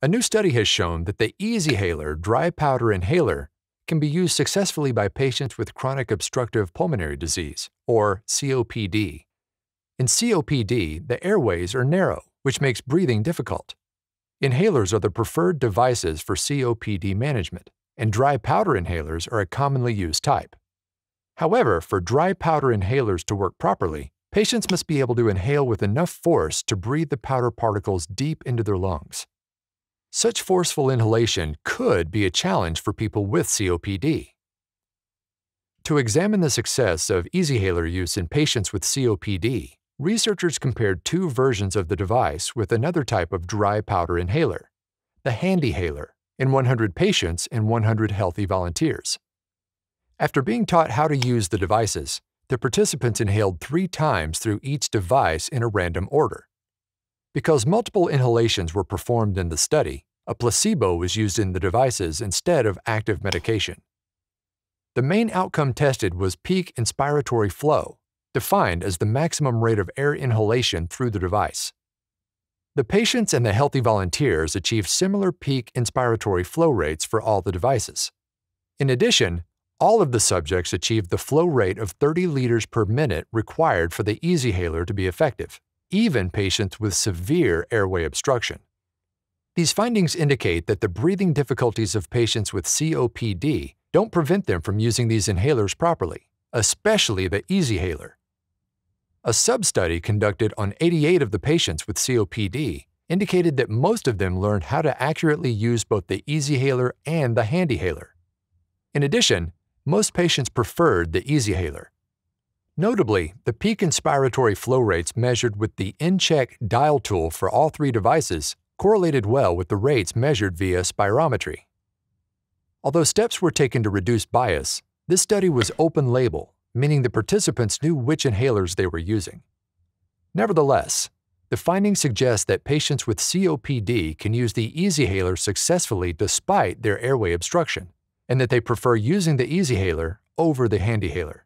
A new study has shown that the EasyHaler dry powder inhaler can be used successfully by patients with chronic obstructive pulmonary disease, or COPD. In COPD, the airways are narrow, which makes breathing difficult. Inhalers are the preferred devices for COPD management, and dry powder inhalers are a commonly used type. However, for dry powder inhalers to work properly, patients must be able to inhale with enough force to breathe the powder particles deep into their lungs. Such forceful inhalation could be a challenge for people with COPD. To examine the success of EasyHaler use in patients with COPD, researchers compared two versions of the device with another type of dry powder inhaler, the HandiHaler, in 100 patients and 100 healthy volunteers. After being taught how to use the devices, the participants inhaled three times through each device in a random order. Because multiple inhalations were performed in the study, a placebo was used in the devices instead of active medication. The main outcome tested was peak inspiratory flow, defined as the maximum rate of air inhalation through the device. The patients and the healthy volunteers achieved similar peak inspiratory flow rates for all the devices. In addition, all of the subjects achieved the flow rate of 30 liters per minute required for the EasyHaler to be effective even patients with severe airway obstruction. These findings indicate that the breathing difficulties of patients with COPD don't prevent them from using these inhalers properly, especially the EasyHaler. A sub-study conducted on 88 of the patients with COPD indicated that most of them learned how to accurately use both the EasyHaler and the HandiHaler. In addition, most patients preferred the EasyHaler. Notably, the peak inspiratory flow rates measured with the InCheck dial tool for all three devices correlated well with the rates measured via spirometry. Although steps were taken to reduce bias, this study was open label, meaning the participants knew which inhalers they were using. Nevertheless, the findings suggest that patients with COPD can use the EasyHaler successfully despite their airway obstruction, and that they prefer using the EasyHaler over the HandiHaler.